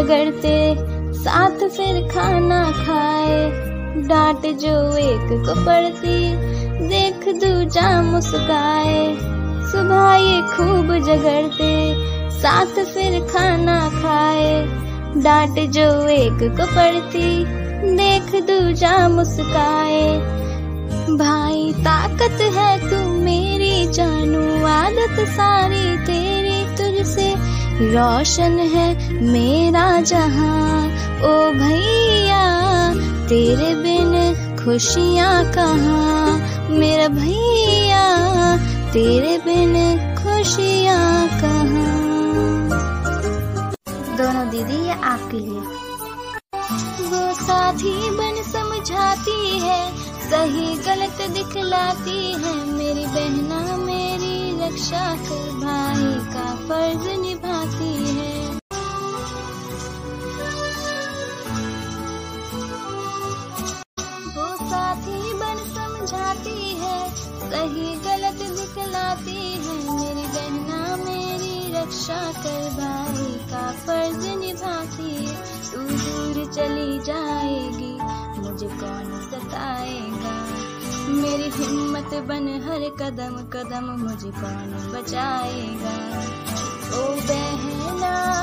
झगड़ते साथ फिर खाना खाए। डांट जो एक को पड़ती, देख दूजा मुस्काए। सुबह ये खूब झगड़ते साथ फिर खाना खाए। डांट जो एक को पड़ती, देख दूजा मुस्काए। भाई, ताकत है तू मेरी जानू, आदत सारी तेरी रोशन है मेरा जहाँ। ओ भैया, तेरे बिन खुशियाँ कहाँ? मेरा भैया, तेरे बिन खुशियाँ कहाँ? दोनों दीदी, ये आपके लिए। वो साथी बन समझाती है, सही गलत दिखलाती है। मेरी बहना मेरी रक्षा कर सही गलत दिखलाती है। मेरी बहना मेरी रक्षा कर भाई का फ़र्ज़ निभाती है। तू दूर चली जाएगी, मुझे कौन सताएगा? मेरी हिम्मत बन हर कदम कदम मुझे कौन बचाएगा? ओ बहना